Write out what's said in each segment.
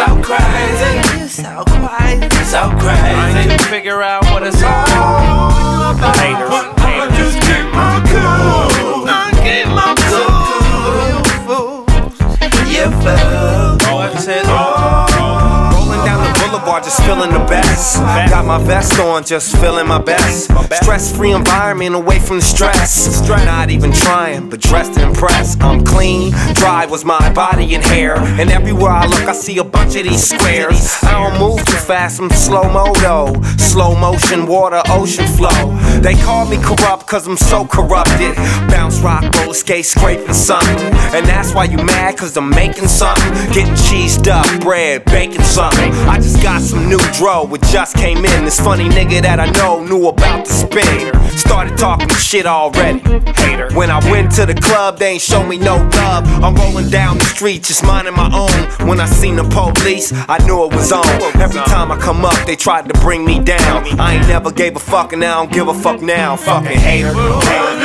So crazy. So crazy. So crazy. I need to figure out what it's all about. Feeling the best. Got my vest on, just feeling my best. Stress free environment away from the stress. Not even trying, but dressed to impress. I'm clean, dry was my body and hair. And everywhere I look, I see a bunch of these squares. I don't move too fast, I'm slow mo. Slow motion, water, ocean flow. They call me corrupt cause I'm so corrupted. Bounce rock, roller skate, scraping something. And that's why you mad cause I'm making something. Getting cheesed up, bread, baking something. I just got some new dro, it just came in. This funny nigga that I know knew about the spin. Started talking shit already. Hater. When I went to the club, they ain't show me no love. I'm rolling down the street, just minding my own. When I seen the police, I knew it was on. Every time I come up, they tried to bring me down. I ain't never gave a fuck, and I don't give a fuck now. Fucking hater. Why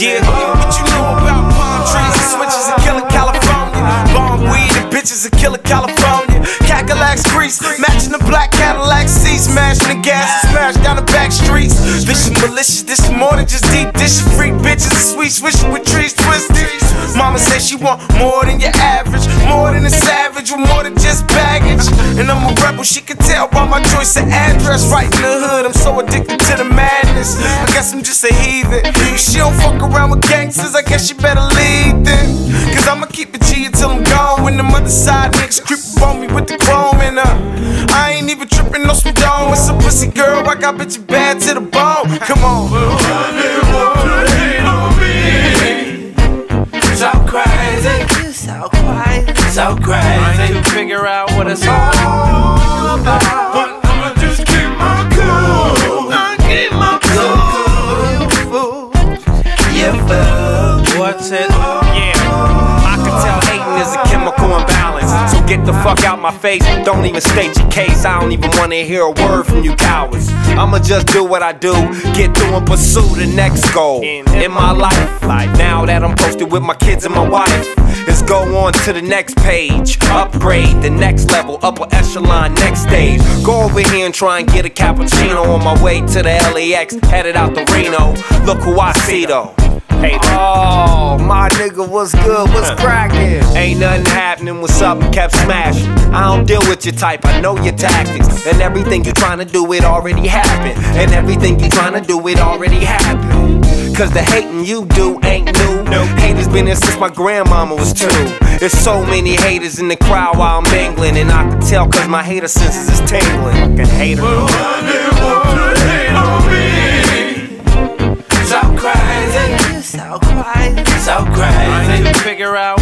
Yeah, it all what you know about palm trees and switches and killer California? Bomb weed and bitches and killer Cadillacs, Cadillacs grease, matching the black Cadillac seats, smashing the gas, and smash down the back streets. Vicious, malicious, this is more than just deep dish. Freak bitches sweet swishing with trees she want more than your average, more than a savage, with more than just baggage. And I'm a rebel, she can tell by my choice of address. Right in the hood, I'm so addicted to the madness. I guess I'm just a heathen. She don't fuck around with gangsters, I guess she better leave then. Cause I'ma keep it G until I'm gone. When the other side niggas creep up on me with the chrome and uh, I ain't even tripping on some dome. It's a pussy girl, I got bitches bad to the bone. Come on. So crazy. I to figure out what it's all about. Get the fuck out my face. Don't even state your case. I don't even wanna hear a word from you cowards. I'ma just do what I do, get through and pursue the next goal in my life. Like now that I'm posted with my kids and my wife, let's go on to the next page. Upgrade the next level, upper echelon, next stage. Go over here and try and get a cappuccino on my way to the LAX, headed out to Reno. Look who I see though. Hey, oh, my nigga, what's good? What's cracking? Ain't nothing happening. What's up? And kept smashing. I don't deal with your type. I know your tactics. And everything you trying to do, it already happened. And everything you trying to do, it already happened. Cause the hating you do ain't new. Haters been there since my grandmama was two. There's so many haters in the crowd while I'm mingling. And I can tell cause my hater senses is tingling. Fucking hater. Why they want to hate figure out